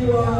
Shiva.